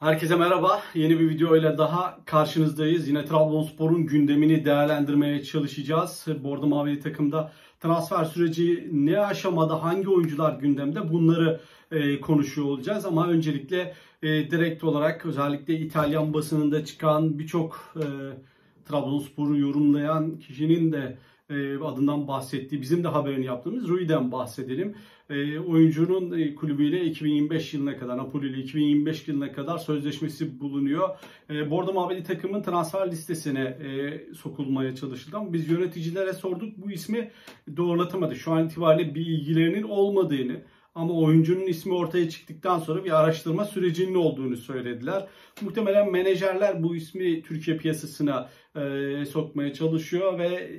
Herkese merhaba. Yeni bir video ile daha karşınızdayız. Yine Trabzonspor'un gündemini değerlendirmeye çalışacağız. Bordo Mavili takımda transfer süreci ne aşamada, hangi oyuncular gündemde bunları e, konuşuyor olacağız. Ama öncelikle e, direkt olarak özellikle İtalyan basınında çıkan birçok e, Trabzonspor'u yorumlayan kişinin de e, adından bahsettiği, bizim de haberini yaptığımız Rui'den bahsedelim. E, oyuncunun e, kulübüyle 2025 yılına kadar, Napoli ile 2025 yılına kadar sözleşmesi bulunuyor. E, Bordo Mavili takımın transfer listesine e, sokulmaya çalışıldı ama biz yöneticilere sorduk. Bu ismi doğrulatamadı. Şu an itibariyle bir ilgilerinin olmadığını, ama oyuncunun ismi ortaya çıktıktan sonra bir araştırma sürecinin olduğunu söylediler. Muhtemelen menajerler bu ismi Türkiye piyasasına e, sokmaya çalışıyor ve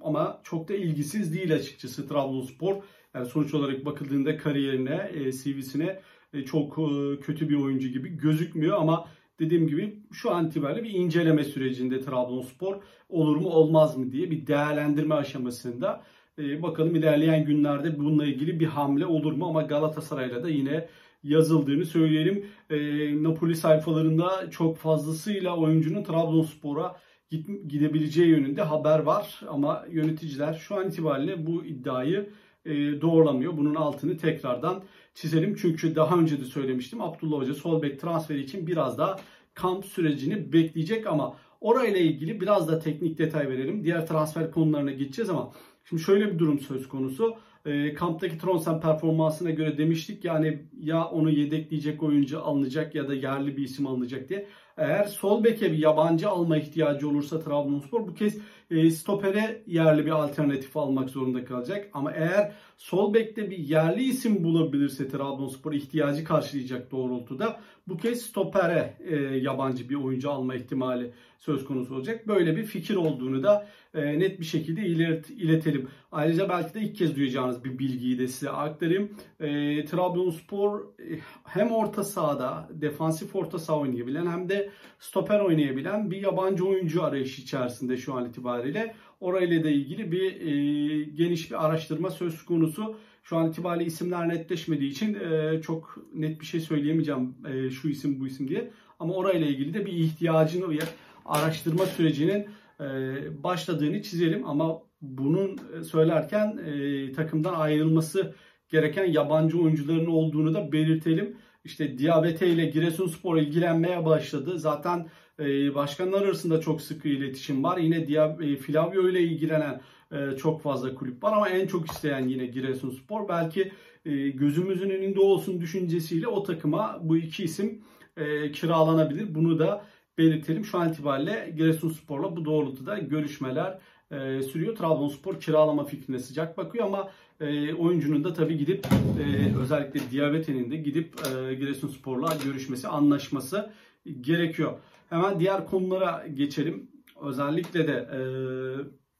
ama çok da ilgisiz değil açıkçası Trabzonspor. Yani sonuç olarak bakıldığında kariyerine, e, CV'sine e, çok e, kötü bir oyuncu gibi gözükmüyor ama dediğim gibi şu an itibariyle bir inceleme sürecinde Trabzonspor olur mu olmaz mı diye bir değerlendirme aşamasında. Bakalım ilerleyen günlerde bununla ilgili bir hamle olur mu ama Galatasaray'la da yine yazıldığını söyleyelim. Napoli sayfalarında çok fazlasıyla oyuncunun Trabzonspor'a gidebileceği yönünde haber var ama yöneticiler şu an itibariyle bu iddiayı e, doğrulamıyor. Bunun altını tekrardan çizelim. Çünkü daha önce de söylemiştim Abdullah Hoca sol bek transferi için biraz daha kamp sürecini bekleyecek ama orayla ilgili biraz da teknik detay verelim. Diğer transfer konularına gideceğiz ama şimdi şöyle bir durum söz konusu. E, kamptaki Tronsen performansına göre demiştik yani ya onu yedekleyecek oyuncu alınacak ya da yerli bir isim alınacak diye. Eğer sol beke bir yabancı alma ihtiyacı olursa Trabzonspor bu kez e, stopere yerli bir alternatif almak zorunda kalacak. Ama eğer sol bekte bir yerli isim bulabilirse Trabzonspor ihtiyacı karşılayacak doğrultuda bu kez stopere e, yabancı bir oyuncu alma ihtimali söz konusu olacak. Böyle bir fikir olduğunu da e, net bir şekilde ilet, iletelim. Ayrıca belki de ilk kez duyacağınız bir bilgiyi de size aktarayım. E, Trabzonspor e, hem orta sahada defansif orta saha oynayabilen hem de stoper oynayabilen bir yabancı oyuncu arayışı içerisinde şu an itibariyle. Orayla da ilgili bir e, geniş bir araştırma söz konusu. Şu an itibariyle isimler netleşmediği için e, çok net bir şey söyleyemeyeceğim e, şu isim bu isim diye. Ama orayla ilgili de bir ihtiyacını ve araştırma sürecinin başladığını çizelim. Ama bunun e, söylerken e, takımdan ayrılması gereken yabancı oyuncuların olduğunu da belirtelim. İşte Diabete ile Giresunspor ilgilenmeye başladı. Zaten e, başkanlar arasında çok sıkı iletişim var. Yine e, Flavio ile ilgilenen e, çok fazla kulüp var ama en çok isteyen yine Giresunspor. Belki gözümüzün önünde olsun düşüncesiyle o takıma bu iki isim kiralanabilir. Bunu da belirtelim. Şu an itibariyle Giresunspor'la bu doğrultuda görüşmeler e, sürüyor. Trabzonspor kiralama fikrine sıcak bakıyor ama e, oyuncunun da tabii gidip e, özellikle Diabete'nin de gidip e, Giresunspor'la görüşmesi, anlaşması gerekiyor. Hemen diğer konulara geçelim. Özellikle de e,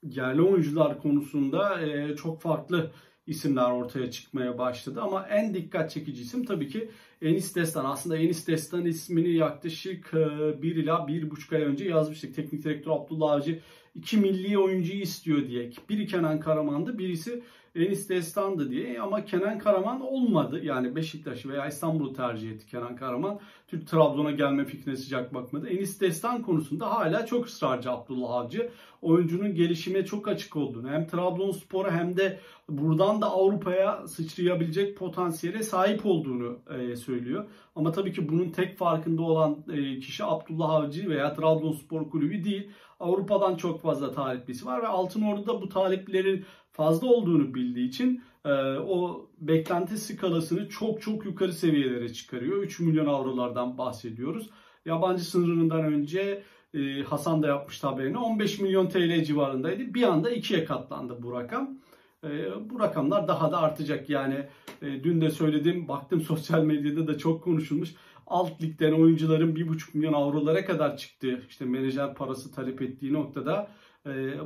yerli oyuncular konusunda e, çok farklı isimler ortaya çıkmaya başladı. Ama en dikkat çekici isim tabii ki Enis Destan. Aslında Enis Destan ismini yaklaşık 1 ila 1,5 ay önce yazmıştık. Teknik direktör Abdullah Avcı iki milli oyuncuyu istiyor diye. Biri Kenan Karaman'dı, birisi Enis Destan'dı diye ama Kenan Karaman olmadı. Yani Beşiktaş veya İstanbul'u tercih etti Kenan Karaman. Türk Trabzon'a gelme fikrine sıcak bakmadı. Enis Destan konusunda hala çok ısrarcı Abdullah Avcı. Oyuncunun gelişime çok açık olduğunu hem Trabzonspor'a hem de buradan da Avrupa'ya sıçrayabilecek potansiyele sahip olduğunu e, söylüyor. Ama tabii ki bunun tek farkında olan e, kişi Abdullah Avcı veya Trabzonspor Kulübü değil. Avrupa'dan çok fazla taliplisi var ve Altınordu'da bu taliplerin fazla olduğunu bildiği için e, o beklenti skalasını çok çok yukarı seviyelere çıkarıyor. 3 milyon avrolardan bahsediyoruz. Yabancı sınırından önce e, Hasan da yapmış haberini 15 milyon TL civarındaydı. Bir anda ikiye katlandı bu rakam. E, bu rakamlar daha da artacak. Yani dün de söyledim baktım sosyal medyada da çok konuşulmuş. Alt ligden oyuncuların 1,5 milyon avrolara kadar çıktı. İşte menajer parası talep ettiği noktada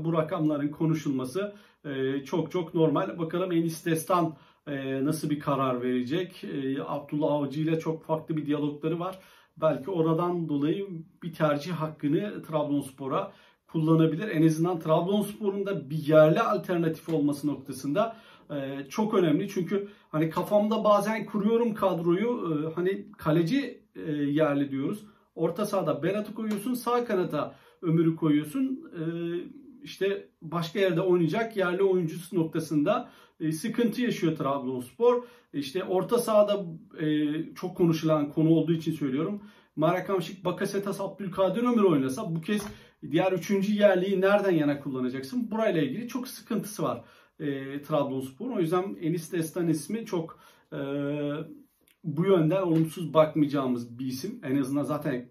bu rakamların konuşulması e, çok çok normal. Bakalım Enis Destan e, nasıl bir karar verecek? E, Abdullah Avcı ile çok farklı bir diyalogları var. Belki oradan dolayı bir tercih hakkını Trabzonspor'a kullanabilir. En azından Trabzonspor'un da bir yerli alternatif olması noktasında çok önemli. Çünkü hani kafamda bazen kuruyorum kadroyu hani kaleci e, yerli diyoruz. Orta sahada Berat'ı koyuyorsun. Sağ kanata Ömür'ü koyuyorsun. E, işte başka yerde oynayacak yerli oyuncusu noktasında e, sıkıntı yaşıyor Trabzonspor. İşte orta sahada e, çok konuşulan konu olduğu için söylüyorum. Marakamşik, Bakasetas, Abdülkadir Ömür oynasa bu kez diğer üçüncü yerliği nereden yana kullanacaksın? Burayla ilgili çok sıkıntısı var e, Trabzonspor'un. O yüzden Enis Destan ismi çok e, bu yönden olumsuz bakmayacağımız bir isim. En azından zaten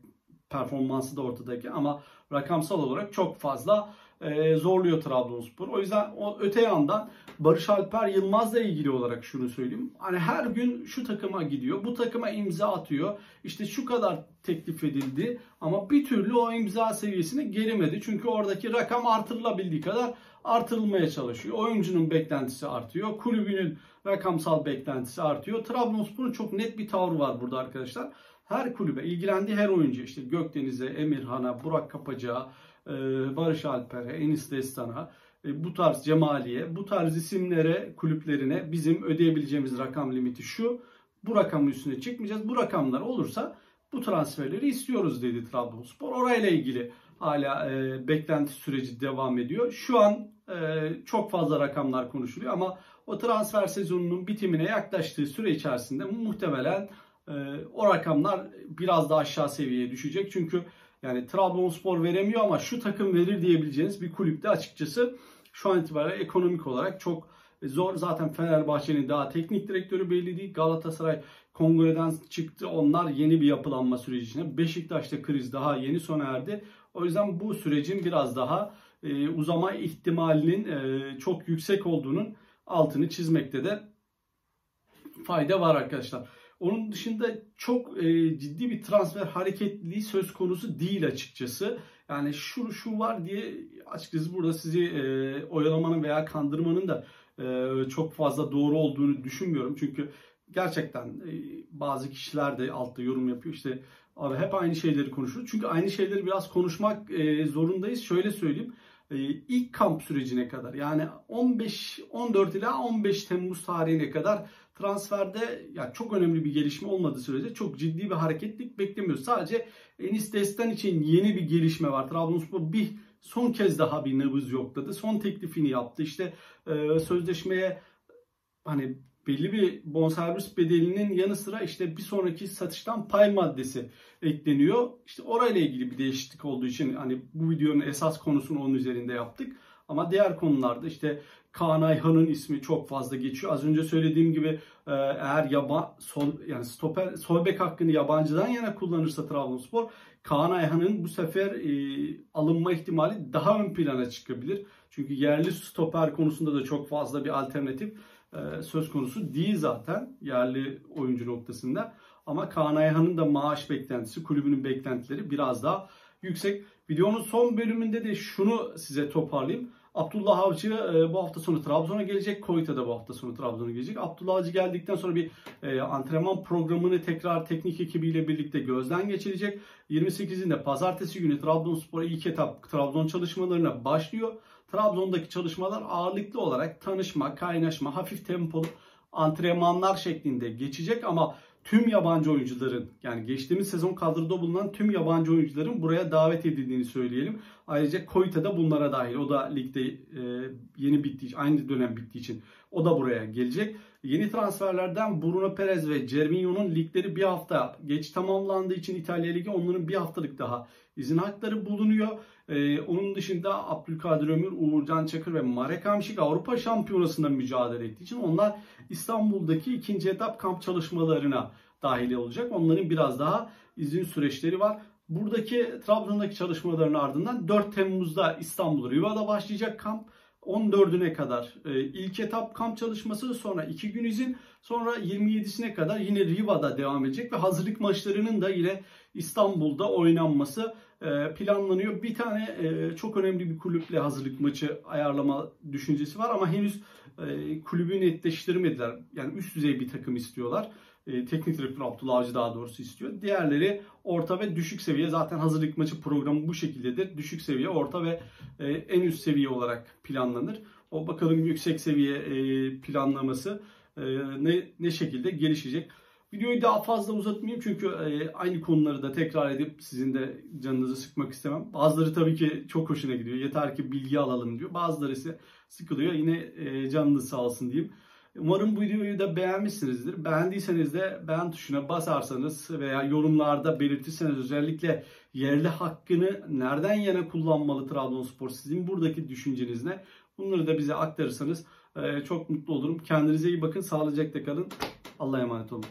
performansı da ortadaki ama rakamsal olarak çok fazla e, zorluyor Trabzonspor. O yüzden o öte yandan Barış Alper Yılmaz'la ilgili olarak şunu söyleyeyim. Hani her gün şu takıma gidiyor, bu takıma imza atıyor. İşte şu kadar teklif edildi ama bir türlü o imza seviyesine gelemedi. Çünkü oradaki rakam artırılabildiği kadar artırılmaya çalışıyor. Oyuncunun beklentisi artıyor. Kulübünün rakamsal beklentisi artıyor. Trabzonspor'un çok net bir tavrı var burada arkadaşlar. Her kulübe ilgilendiği her oyuncu işte Gökdeniz'e, Emirhan'a, Burak Kapacak'a, e, Barış Alper'e, Enis Destan'a, e, bu tarz Cemali'ye, bu tarz isimlere, kulüplerine bizim ödeyebileceğimiz rakam limiti şu. Bu rakamın üstüne çıkmayacağız. Bu rakamlar olursa bu transferleri istiyoruz dedi Trabzonspor. Orayla ilgili hala e, beklenti süreci devam ediyor. Şu an e, çok fazla rakamlar konuşuluyor ama o transfer sezonunun bitimine yaklaştığı süre içerisinde muhtemelen o rakamlar biraz daha aşağı seviyeye düşecek. Çünkü yani Trabzonspor veremiyor ama şu takım verir diyebileceğiniz bir kulüpte açıkçası şu an itibariyle ekonomik olarak çok zor. Zaten Fenerbahçe'nin daha teknik direktörü belli değil. Galatasaray kongreden çıktı. Onlar yeni bir yapılanma süreci içinde. Beşiktaş'ta kriz daha yeni sona erdi. O yüzden bu sürecin biraz daha e, uzama ihtimalinin e, çok yüksek olduğunun altını çizmekte de fayda var arkadaşlar. Onun dışında çok e, ciddi bir transfer hareketliliği söz konusu değil açıkçası. Yani şu şu var diye açıkçası burada sizi e, oyalamanın veya kandırmanın da e, çok fazla doğru olduğunu düşünmüyorum. Çünkü gerçekten e, bazı kişiler de altta yorum yapıyor. İşte abi hep aynı şeyleri konuşuyoruz. Çünkü aynı şeyleri biraz konuşmak e, zorundayız. Şöyle söyleyeyim. E, ilk kamp sürecine kadar yani 15 14 ila 15 Temmuz tarihine kadar transferde ya çok önemli bir gelişme olmadığı sürece çok ciddi bir hareketlik beklemiyoruz. Sadece Enis Destan için yeni bir gelişme var. Trabzonspor bir son kez daha bir nabız yokladı. Son teklifini yaptı. İşte e, sözleşmeye hani belli bir bonservis bedelinin yanı sıra işte bir sonraki satıştan pay maddesi ekleniyor. İşte orayla ilgili bir değişiklik olduğu için hani bu videonun esas konusunu onun üzerinde yaptık. Ama diğer konularda işte Kaan Ayhan'ın ismi çok fazla geçiyor. Az önce söylediğim gibi e, eğer yaba, sol, yani stoper, sol bek hakkını yabancıdan yana kullanırsa Trabzonspor Kaan Ayhan'ın bu sefer e, alınma ihtimali daha ön plana çıkabilir. Çünkü yerli stoper konusunda da çok fazla bir alternatif söz konusu değil zaten yerli oyuncu noktasında. Ama Kaan Ayhan'ın da maaş beklentisi, kulübünün beklentileri biraz daha yüksek. Videonun son bölümünde de şunu size toparlayayım. Abdullah Avcı e, bu hafta sonu Trabzon'a gelecek. Koyta da bu hafta sonu Trabzon'a gelecek. Abdullah Avcı geldikten sonra bir e, antrenman programını tekrar teknik ekibiyle birlikte gözden geçirecek. 28'inde pazartesi günü Trabzonspor ilk etap Trabzon çalışmalarına başlıyor. Trabzon'daki çalışmalar ağırlıklı olarak tanışma, kaynaşma, hafif tempolu antrenmanlar şeklinde geçecek ama tüm yabancı oyuncuların yani geçtiğimiz sezon kadroda bulunan tüm yabancı oyuncuların buraya davet edildiğini söyleyelim. Ayrıca Koyta da bunlara dahil. O da ligde e, yeni bittiği aynı dönem bittiği için o da buraya gelecek. Yeni transferlerden Bruno Perez ve Cervinho'nun ligleri bir hafta geç tamamlandığı için İtalya Ligi onların bir haftalık daha izin hakları bulunuyor. Ee, onun dışında Abdülkadir Ömür, Uğurcan Çakır ve Marek Hamşik Avrupa Şampiyonası'nda mücadele ettiği için onlar İstanbul'daki ikinci etap kamp çalışmalarına dahil olacak. Onların biraz daha izin süreçleri var. Buradaki Trabzon'daki çalışmaların ardından 4 Temmuz'da İstanbul Riva'da başlayacak kamp. 14'üne kadar e, ilk etap kamp çalışması sonra 2 gün izin sonra 27'sine kadar yine Riva'da devam edecek ve hazırlık maçlarının da yine İstanbul'da oynanması e, planlanıyor. Bir tane e, çok önemli bir kulüple hazırlık maçı ayarlama düşüncesi var ama henüz kulübü netleştirmediler. Yani üst düzey bir takım istiyorlar. Teknik direktör Abdullah Avcı daha doğrusu istiyor. Diğerleri orta ve düşük seviye. Zaten hazırlık maçı programı bu şekildedir. Düşük seviye, orta ve en üst seviye olarak planlanır. O bakalım yüksek seviye planlaması ne, ne şekilde gelişecek. Videoyu daha fazla uzatmayayım çünkü e, aynı konuları da tekrar edip sizin de canınızı sıkmak istemem. Bazıları tabii ki çok hoşuna gidiyor. Yeter ki bilgi alalım diyor. Bazıları ise sıkılıyor. Yine e, canınız sağ olsun diyeyim. Umarım bu videoyu da beğenmişsinizdir. Beğendiyseniz de beğen tuşuna basarsanız veya yorumlarda belirtirseniz özellikle yerli hakkını nereden yana kullanmalı Trabzonspor sizin buradaki düşünceniz ne? Bunları da bize aktarırsanız e, çok mutlu olurum. Kendinize iyi bakın. Sağlıcakla kalın. Allah'a emanet olun.